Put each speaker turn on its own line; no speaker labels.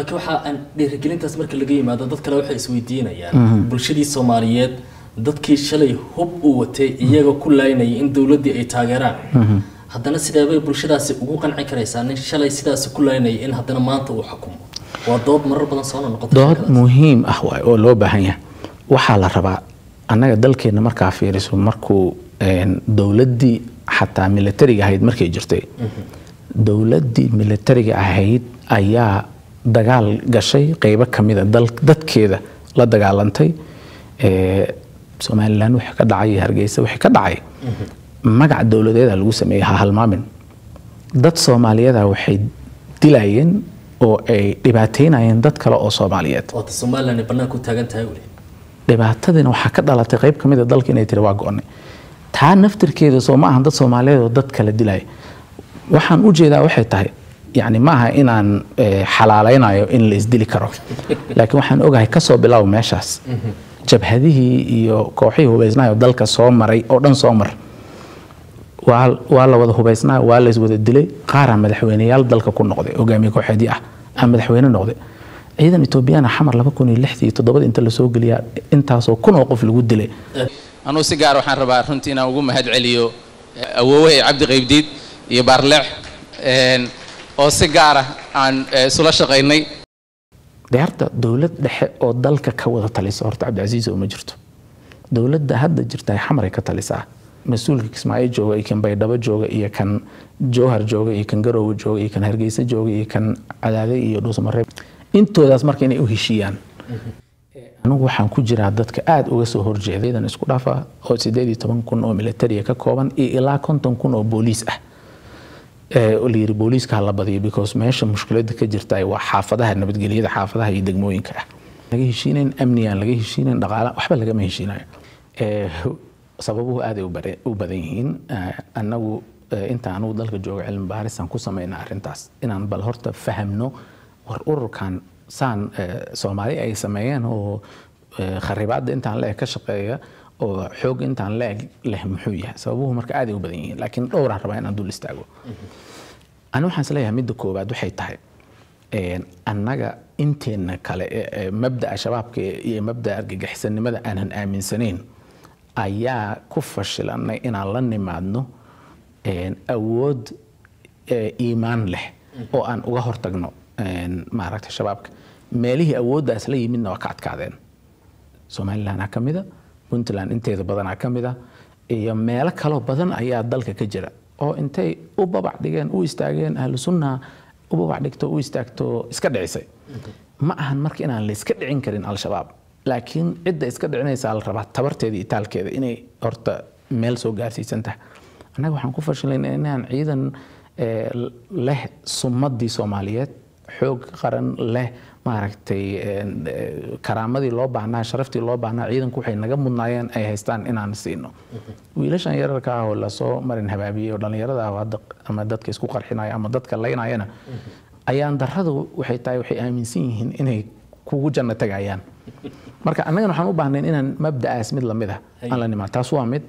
laakiin waxa aan dhiirigelintaas marka laga yimaado dad kale waxay isweydiinayaan. Bulshadii soomaaliyeed dadkii shalay hub u watay iyaga ku laynayay in dowladdii ay taageeraan. Haddana sideebay bulshadaasi ugu qanci karaysaa nin shalay sidaasi ku laynayay in haddana maanta uu xukumo. Waa dood marar badan soo noqota
dood muhiim ah waay oo loo baahan yahay. Waxaa la rabaa annaga dalkeenna markaa fiiriso markuu dowladdii xataa militariga ahayd markay jirtay. Dowladdii militariga ahayd ayaa dagaal gashay qeybo ka mida dadkeeda la dagaalantay somalilan wixii ka dhacay iyo hargeysa wixii ka dhacay magac dowladeeda lagu sameeyey ha halmaamin. Dad soomaaliyada waxay dilayeen oo ay dhibaateynayeen dad kale oo soomaaliyeed. Dhibaatadiina waxaa ka dhalatay qayb ka dalka inay tiri waa go-onay taa naftirkeeda soo ma ahan dad soomaaliyeed oo dad kala dilaya waxaan u jeedaa waxay tahay yani ma aha inaan xalaalaynayo in la isdili karo. Laakiin waxaan ogahay ka soo bilaabo meeshaas. Jabhadihii iyo kooxihii hubaysnayo dalka soo maray oo dhan soo mar. Waa la wada hubaysnaa waa la iswada dilay qaaraa madaxweyneyaal dalka ku noqday hogaamiye kooxeedii ah aa madaxweyne noqday. Ciidan etoobiyana xamar inta la soo geliyaa intaasoo kun oo qof lagu dilay.
Anugu si gaar waxaan rabaa runtii inaan ugu mahad celiyo awoowahay cabdi qaybdiid iyo baarleex oo si gaara aan isula shaqaynay.
Deerta dowlad dhexe oo dalka ka wada talisa horta cabdicasiis oo ma jirto. Dowladda hadda jirta xamaray ka talisaa. Mas'uulka kismaayo jooga iyo kan baydhabo jooga iyo kan jowhar jooga iyo kan garoowe jooga iyo kan hargeysa jooga iyo kan cadaade iyo dhuusamareeb intoodaas marka inay u heshiiyaan. Anigu waxaan ku jiraa dadka aada uga soo horjeeda ciidan isku dhafa oo sideed iyo toban kun oo militariya ka kooban iyo ilaa konton kun oo booliis ah la yiri booliiska ha la badiyo because meesha mushkilada ka jirta waa xaafadaha nabadgelyada xaafadaha iyo degmooyinka ah. Laga heshiinayn amnigaan laga heshiinayn dhaqaala waxba lagama heshiinayo sababuhu aaday u badan yihiin annagu inta anugu dalka jooga cilmi baarisaan ku samayna arrintaas. Inaan bal horta fahamno war ururkan saan soomaali ay sameeyeen oo kharibaadda intaan la-eg ka shaqeeya oo xoog intaan la-eg leh muxuu yahay. Sababuhu marka aaday u badan yihiin laakiin dhowraan rabaa inaan dul istaago. Ani waxaan is leeyahay midda koowaad waxay tahay annaga inteenna kale mabda'a shabaabka iyo mabda'a argagixisanimada aanan aaminsanayn ayaa ku fashilanay inaan la nimaadno awood iimaan leh oo aan uga hortagno maaragta shabaabka. Meelihii awooddaas la yimidna waa ka adkaadeen. Somalilanaa ka mida puntland inteeda badanaa ka mida iyo meelo kaloo badan ayaa dalka ka jira oo intay u babac dhigeen u istaageen ahlu sunna u babac dhigto u istaagto iska dhicisay. Ma ahan marka inaan la iska dhicin karin al-shabaab laakiin cidda iska dhicinaysaa la rabaa tabarteeda iyo inay horta meel soo gaarsiisan tahay. Annaga waxaan ku fashilayna inaan ciidan leh summadii soomaaliyeed xoog qaran leh maaragtay karaamadii loo baahnaa sharaftii loo baahnaa ciidanku waxay naga mudnaayeen ay haystaan inaan siino. Wiilashan yararka ah oo la soo marin habaabiyey oo dhallinyarada ah ama dadka isku qarxinaya ama dadka laynayana ayaan darradu waxay tahay waxay aaminsan yihiin inay kugu janno tagayaan. Marka annagana waxaan u baahnayn inaan mabda'aas mid la mid ah aan la nimaan taas waa mid